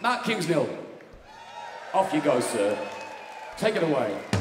Mark Kingsmill. Off you go, sir. Take it away.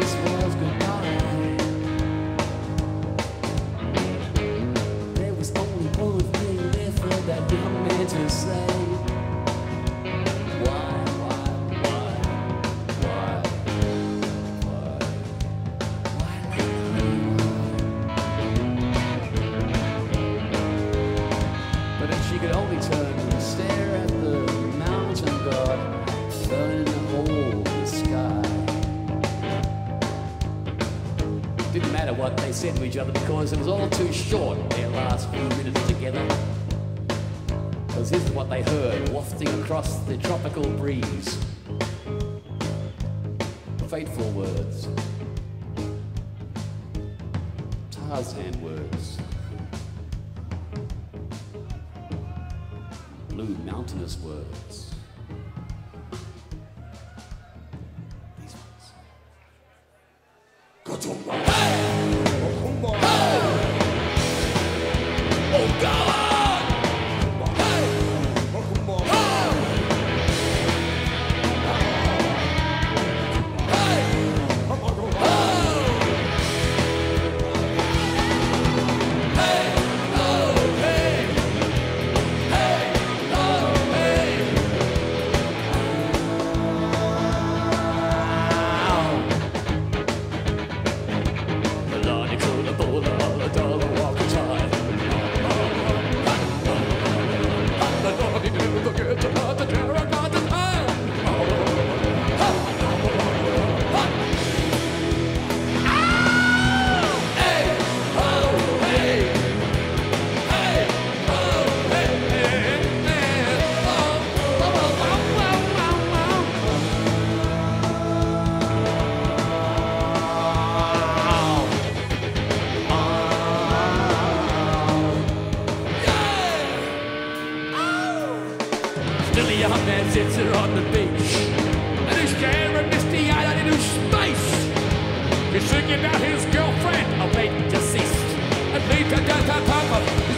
this they said to each other because it was all too short, their last few minutes together. Because this is what they heard wafting across the tropical breeze. Fateful words. Tarzan words. Blue mountainous words. Don't young man sits there on the beach. And he's staring misty eyed out into space. He's thinking about his girlfriend, a awake deceased. And leave the death on top of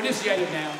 initiated now.